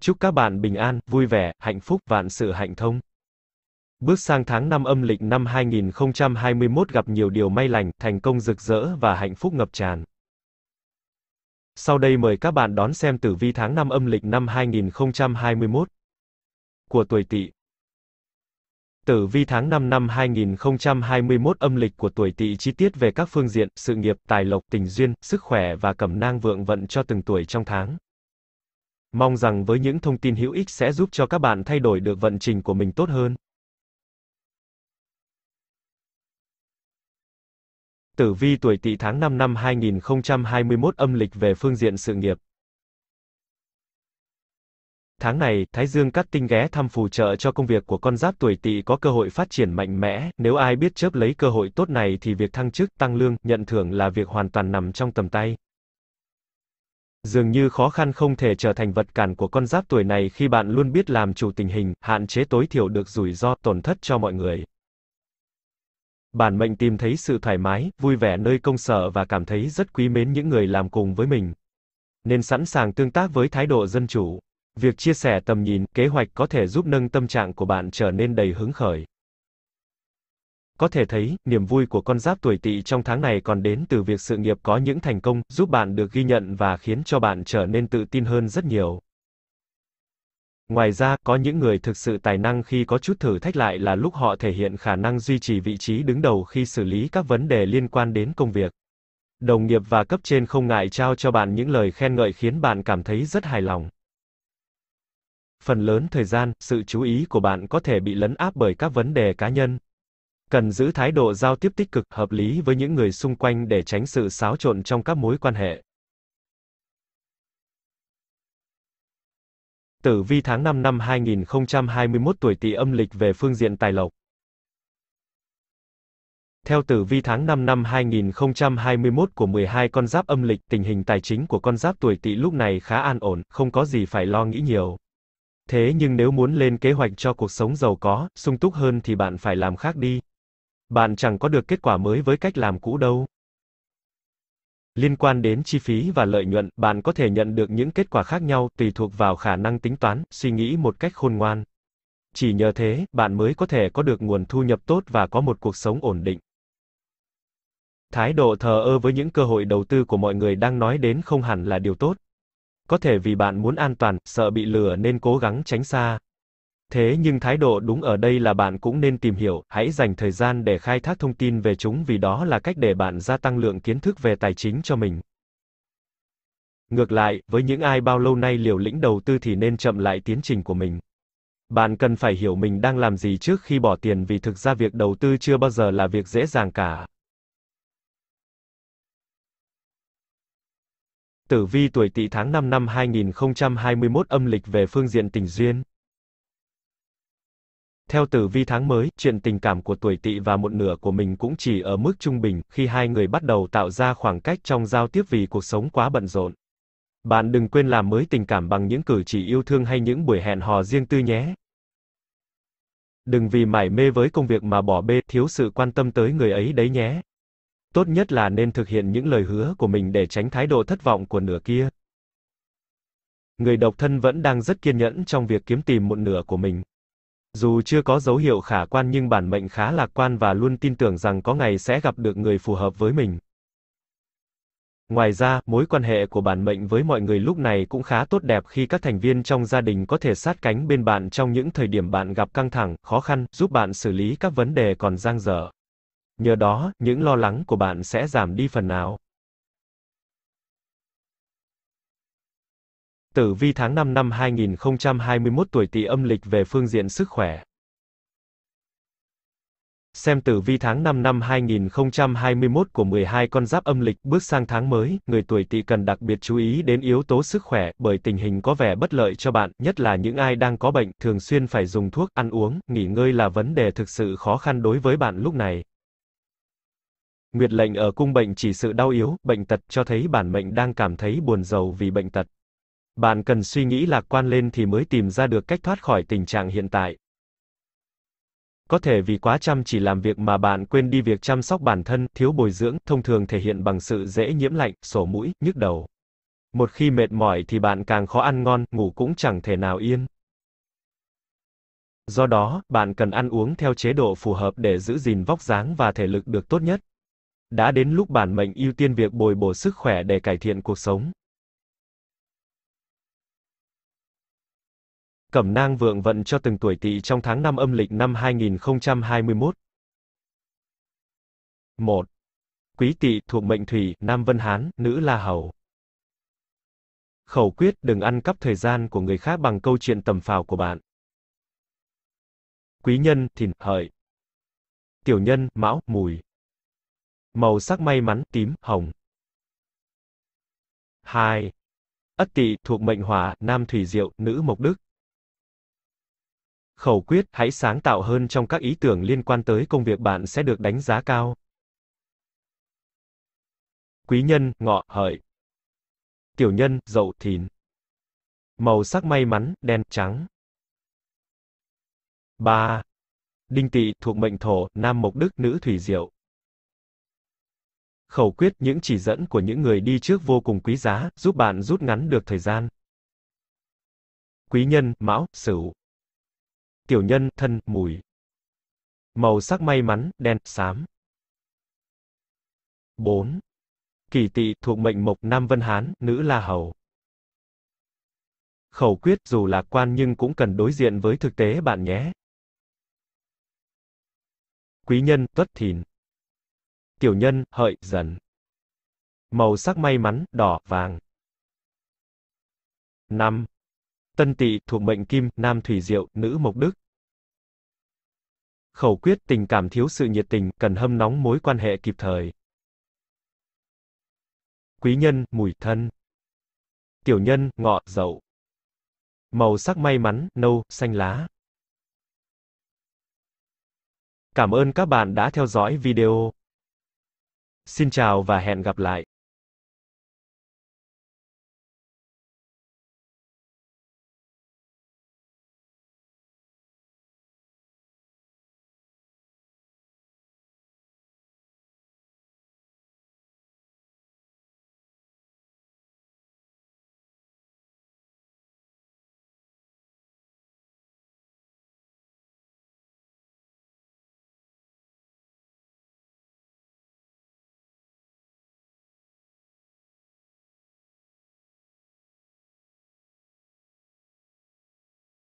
Chúc các bạn bình an, vui vẻ, hạnh phúc, vạn sự hạnh thông. Bước sang tháng 5 âm lịch năm 2021 gặp nhiều điều may lành, thành công rực rỡ và hạnh phúc ngập tràn. Sau đây mời các bạn đón xem tử vi tháng 5 âm lịch năm 2021 của tuổi Tỵ. Tử vi tháng 5 năm 2021 âm lịch của tuổi Tỵ chi tiết về các phương diện sự nghiệp, tài lộc, tình duyên, sức khỏe và cẩm nang vượng vận cho từng tuổi trong tháng. Mong rằng với những thông tin hữu ích sẽ giúp cho các bạn thay đổi được vận trình của mình tốt hơn. Tử vi tuổi Tỵ tháng 5 năm 2021 âm lịch về phương diện sự nghiệp. Tháng này, Thái Dương cắt tinh ghé thăm phù trợ cho công việc của con giáp tuổi Tỵ có cơ hội phát triển mạnh mẽ, nếu ai biết chớp lấy cơ hội tốt này thì việc thăng chức, tăng lương, nhận thưởng là việc hoàn toàn nằm trong tầm tay. Dường như khó khăn không thể trở thành vật cản của con giáp tuổi này khi bạn luôn biết làm chủ tình hình, hạn chế tối thiểu được rủi ro, tổn thất cho mọi người. Bản mệnh tìm thấy sự thoải mái, vui vẻ nơi công sở và cảm thấy rất quý mến những người làm cùng với mình. Nên sẵn sàng tương tác với thái độ dân chủ. Việc chia sẻ tầm nhìn, kế hoạch có thể giúp nâng tâm trạng của bạn trở nên đầy hứng khởi. Có thể thấy, niềm vui của con giáp tuổi tỵ trong tháng này còn đến từ việc sự nghiệp có những thành công, giúp bạn được ghi nhận và khiến cho bạn trở nên tự tin hơn rất nhiều. Ngoài ra, có những người thực sự tài năng khi có chút thử thách lại là lúc họ thể hiện khả năng duy trì vị trí đứng đầu khi xử lý các vấn đề liên quan đến công việc. Đồng nghiệp và cấp trên không ngại trao cho bạn những lời khen ngợi khiến bạn cảm thấy rất hài lòng. Phần lớn thời gian, sự chú ý của bạn có thể bị lấn áp bởi các vấn đề cá nhân, Cần giữ thái độ giao tiếp tích cực, hợp lý với những người xung quanh để tránh sự xáo trộn trong các mối quan hệ. Tử vi tháng 5 năm 2021 tuổi Tỵ âm lịch về phương diện tài lộc. Theo tử vi tháng 5 năm 2021 của 12 con giáp âm lịch, tình hình tài chính của con giáp tuổi Tỵ lúc này khá an ổn, không có gì phải lo nghĩ nhiều. Thế nhưng nếu muốn lên kế hoạch cho cuộc sống giàu có, sung túc hơn thì bạn phải làm khác đi. Bạn chẳng có được kết quả mới với cách làm cũ đâu. Liên quan đến chi phí và lợi nhuận, bạn có thể nhận được những kết quả khác nhau, tùy thuộc vào khả năng tính toán, suy nghĩ một cách khôn ngoan. Chỉ nhờ thế, bạn mới có thể có được nguồn thu nhập tốt và có một cuộc sống ổn định. Thái độ thờ ơ với những cơ hội đầu tư của mọi người đang nói đến không hẳn là điều tốt. Có thể vì bạn muốn an toàn, sợ bị lừa nên cố gắng tránh xa. Thế nhưng thái độ đúng ở đây là bạn cũng nên tìm hiểu, hãy dành thời gian để khai thác thông tin về chúng vì đó là cách để bạn gia tăng lượng kiến thức về tài chính cho mình. Ngược lại, với những ai bao lâu nay liều lĩnh đầu tư thì nên chậm lại tiến trình của mình. Bạn cần phải hiểu mình đang làm gì trước khi bỏ tiền vì thực ra việc đầu tư chưa bao giờ là việc dễ dàng cả. Tử vi tuổi Tỵ tháng 5 năm 2021 âm lịch về phương diện tình duyên. Theo tử vi tháng mới, chuyện tình cảm của tuổi tỵ và một nửa của mình cũng chỉ ở mức trung bình, khi hai người bắt đầu tạo ra khoảng cách trong giao tiếp vì cuộc sống quá bận rộn. Bạn đừng quên làm mới tình cảm bằng những cử chỉ yêu thương hay những buổi hẹn hò riêng tư nhé. Đừng vì mải mê với công việc mà bỏ bê, thiếu sự quan tâm tới người ấy đấy nhé. Tốt nhất là nên thực hiện những lời hứa của mình để tránh thái độ thất vọng của nửa kia. Người độc thân vẫn đang rất kiên nhẫn trong việc kiếm tìm một nửa của mình. Dù chưa có dấu hiệu khả quan nhưng bản mệnh khá lạc quan và luôn tin tưởng rằng có ngày sẽ gặp được người phù hợp với mình. Ngoài ra, mối quan hệ của bản mệnh với mọi người lúc này cũng khá tốt đẹp khi các thành viên trong gia đình có thể sát cánh bên bạn trong những thời điểm bạn gặp căng thẳng, khó khăn, giúp bạn xử lý các vấn đề còn dang dở. Nhờ đó, những lo lắng của bạn sẽ giảm đi phần nào. Tử vi tháng 5 năm 2021 tuổi Tỵ âm lịch về phương diện sức khỏe. Xem tử vi tháng 5 năm 2021 của 12 con giáp âm lịch bước sang tháng mới, người tuổi Tỵ cần đặc biệt chú ý đến yếu tố sức khỏe, bởi tình hình có vẻ bất lợi cho bạn, nhất là những ai đang có bệnh, thường xuyên phải dùng thuốc, ăn uống, nghỉ ngơi là vấn đề thực sự khó khăn đối với bạn lúc này. Nguyệt lệnh ở cung bệnh chỉ sự đau yếu, bệnh tật cho thấy bản mệnh đang cảm thấy buồn rầu vì bệnh tật. Bạn cần suy nghĩ lạc quan lên thì mới tìm ra được cách thoát khỏi tình trạng hiện tại. Có thể vì quá chăm chỉ làm việc mà bạn quên đi việc chăm sóc bản thân, thiếu bồi dưỡng, thông thường thể hiện bằng sự dễ nhiễm lạnh, sổ mũi, nhức đầu. Một khi mệt mỏi thì bạn càng khó ăn ngon, ngủ cũng chẳng thể nào yên. Do đó, bạn cần ăn uống theo chế độ phù hợp để giữ gìn vóc dáng và thể lực được tốt nhất. Đã đến lúc bản mệnh ưu tiên việc bồi bổ sức khỏe để cải thiện cuộc sống. Cẩm nang vượng vận cho từng tuổi tỵ trong tháng 5 âm lịch năm 2021. 1. Quý tỵ thuộc mệnh thủy, nam Vân Hán, nữ La Hầu. Khẩu quyết đừng ăn cắp thời gian của người khác bằng câu chuyện tầm phào của bạn. Quý nhân, thìn, hợi. Tiểu nhân, mão, mùi. Màu sắc may mắn, tím, hồng. 2. Ất tỵ thuộc mệnh hỏa, nam thủy diệu, nữ mộc đức. Khẩu quyết, hãy sáng tạo hơn trong các ý tưởng liên quan tới công việc bạn sẽ được đánh giá cao. Quý nhân, ngọ, hợi. Tiểu nhân, dậu, thìn. Màu sắc may mắn, đen, trắng. 3. Đinh tỵ, thuộc mệnh thổ, nam mộc đức, nữ thủy diệu. Khẩu quyết, những chỉ dẫn của những người đi trước vô cùng quý giá, giúp bạn rút ngắn được thời gian. Quý nhân, mão, sửu. Tiểu nhân, thân, mùi. Màu sắc may mắn, đen, xám. 4. Kỳ tỵ, thuộc mệnh mộc, nam vân hán, nữ la hầu. Khẩu quyết, dù lạc quan nhưng cũng cần đối diện với thực tế bạn nhé. Quý nhân, tuất thìn. Tiểu nhân, hợi, dần. Màu sắc may mắn, đỏ, vàng. 5. Tân tỵ, thuộc mệnh kim, nam thủy diệu, nữ mộc đức. Khẩu quyết, tình cảm thiếu sự nhiệt tình, cần hâm nóng mối quan hệ kịp thời. Quý nhân, mùi thân. Tiểu nhân, ngọ, dậu. Màu sắc may mắn, nâu, xanh lá. Cảm ơn các bạn đã theo dõi video. Xin chào và hẹn gặp lại.